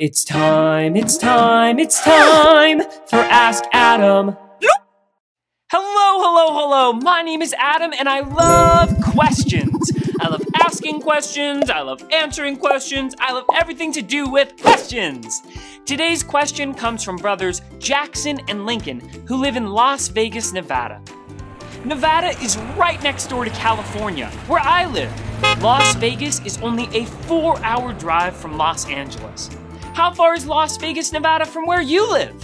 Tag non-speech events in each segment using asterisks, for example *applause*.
It's time, it's time, it's time for Ask Adam. Hello, hello, hello. My name is Adam and I love questions. I love asking questions, I love answering questions, I love everything to do with questions. Today's question comes from brothers Jackson and Lincoln, who live in Las Vegas, Nevada. Nevada is right next door to California, where I live. Las Vegas is only a four hour drive from Los Angeles. How far is Las Vegas, Nevada from where you live?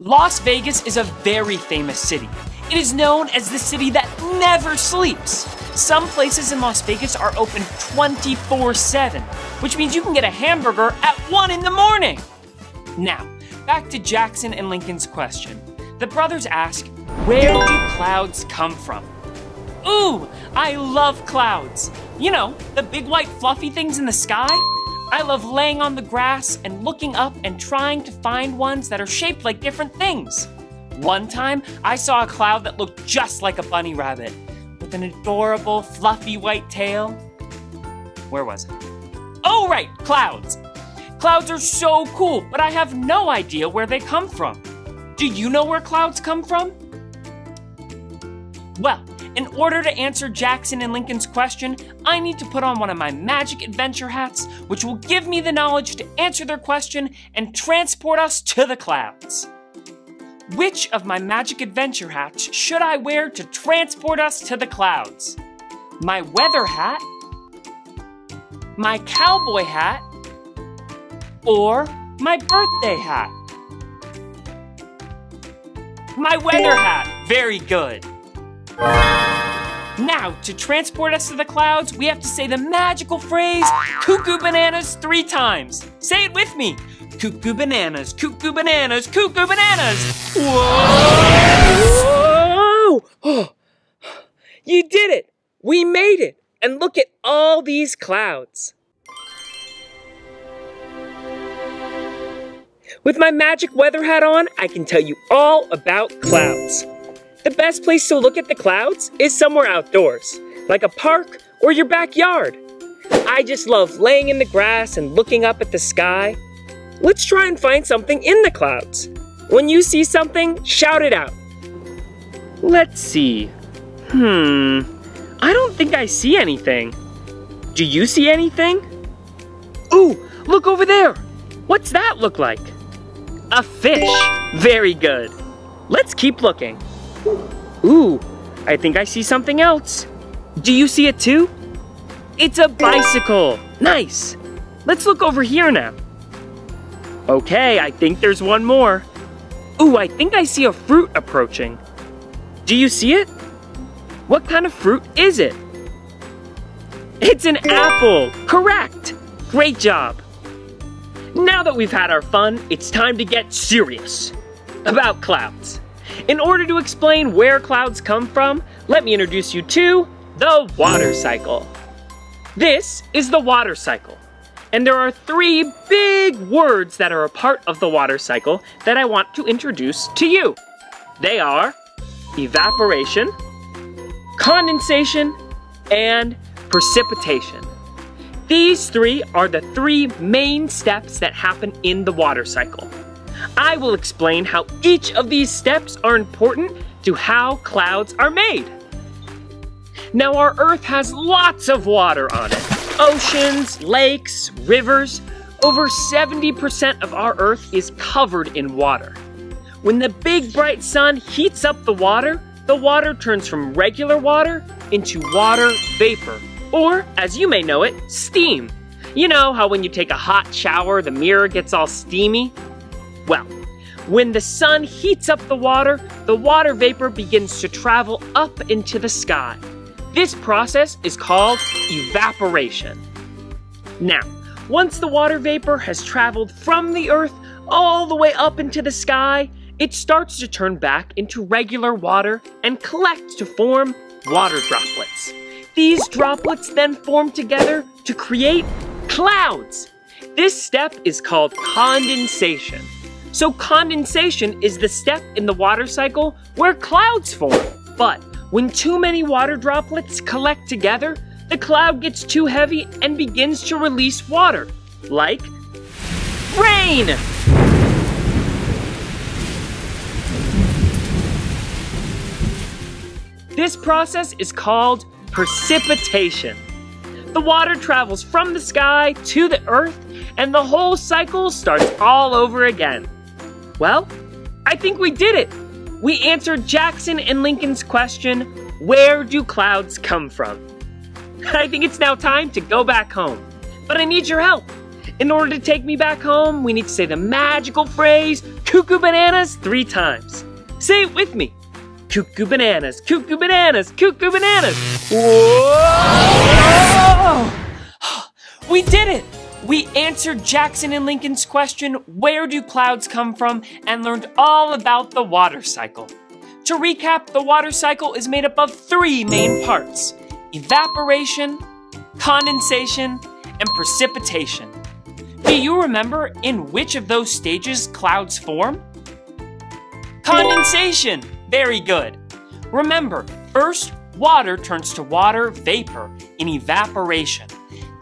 Las Vegas is a very famous city. It is known as the city that never sleeps. Some places in Las Vegas are open 24 7, which means you can get a hamburger at 1 in the morning. Now, back to Jackson and Lincoln's question. The brothers ask, Where do clouds come from? Ooh, I love clouds. You know, the big white fluffy things in the sky? I love laying on the grass and looking up and trying to find ones that are shaped like different things. One time, I saw a cloud that looked just like a bunny rabbit, with an adorable, fluffy white tail. Where was it? Oh, right, clouds. Clouds are so cool, but I have no idea where they come from. Do you know where clouds come from? Well, in order to answer Jackson and Lincoln's question, I need to put on one of my magic adventure hats, which will give me the knowledge to answer their question and transport us to the clouds. Which of my magic adventure hats should I wear to transport us to the clouds? My weather hat? My cowboy hat? Or my birthday hat? My weather hat! Very good. Now, to transport us to the clouds, we have to say the magical phrase, cuckoo bananas, three times. Say it with me. Cuckoo bananas, cuckoo bananas, cuckoo bananas. Whoa! Whoa! You did it! We made it! And look at all these clouds. With my magic weather hat on, I can tell you all about clouds. The best place to look at the clouds is somewhere outdoors, like a park or your backyard. I just love laying in the grass and looking up at the sky. Let's try and find something in the clouds. When you see something, shout it out. Let's see. Hmm, I don't think I see anything. Do you see anything? Ooh, look over there. What's that look like? A fish. Very good. Let's keep looking. Ooh, I think I see something else. Do you see it too? It's a bicycle. Nice. Let's look over here now. Okay, I think there's one more. Ooh, I think I see a fruit approaching. Do you see it? What kind of fruit is it? It's an apple. Correct. Great job. Now that we've had our fun, it's time to get serious about clouds. In order to explain where clouds come from, let me introduce you to the water cycle. This is the water cycle. And there are three big words that are a part of the water cycle that I want to introduce to you. They are evaporation, condensation, and precipitation. These three are the three main steps that happen in the water cycle. I will explain how each of these steps are important to how clouds are made. Now our Earth has lots of water on it. Oceans, lakes, rivers. Over 70% of our Earth is covered in water. When the big bright sun heats up the water, the water turns from regular water into water vapor, or as you may know it, steam. You know how when you take a hot shower, the mirror gets all steamy? Well, when the sun heats up the water, the water vapor begins to travel up into the sky. This process is called evaporation. Now, once the water vapor has traveled from the earth all the way up into the sky, it starts to turn back into regular water and collect to form water droplets. These droplets then form together to create clouds. This step is called condensation. So condensation is the step in the water cycle where clouds form. But when too many water droplets collect together, the cloud gets too heavy and begins to release water, like Rain! This process is called precipitation. The water travels from the sky to the earth, and the whole cycle starts all over again. Well, I think we did it. We answered Jackson and Lincoln's question, where do clouds come from? *laughs* I think it's now time to go back home. But I need your help. In order to take me back home, we need to say the magical phrase, cuckoo bananas, three times. Say it with me. Cuckoo bananas, cuckoo bananas, cuckoo bananas. Whoa! *gasps* We did it! We answered Jackson and Lincoln's question, where do clouds come from, and learned all about the water cycle. To recap, the water cycle is made up of three main parts, evaporation, condensation, and precipitation. Do you remember in which of those stages clouds form? Condensation! Very good. Remember, first, water turns to water vapor in evaporation.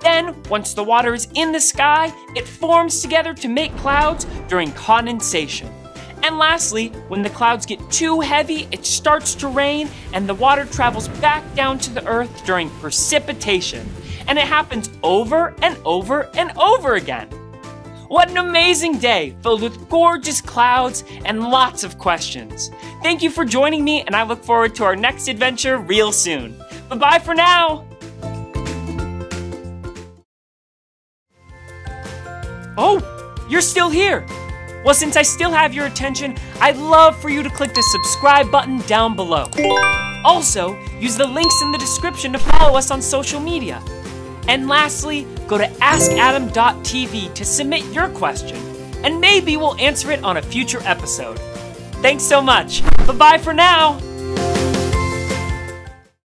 Then, once the water is in the sky, it forms together to make clouds during condensation. And lastly, when the clouds get too heavy, it starts to rain and the water travels back down to the earth during precipitation. And it happens over and over and over again. What an amazing day filled with gorgeous clouds and lots of questions. Thank you for joining me, and I look forward to our next adventure real soon. Bye bye for now. Oh, you're still here. Well, since I still have your attention, I'd love for you to click the subscribe button down below. Also, use the links in the description to follow us on social media. And lastly, go to askadam.tv to submit your question, and maybe we'll answer it on a future episode. Thanks so much. Bye bye for now.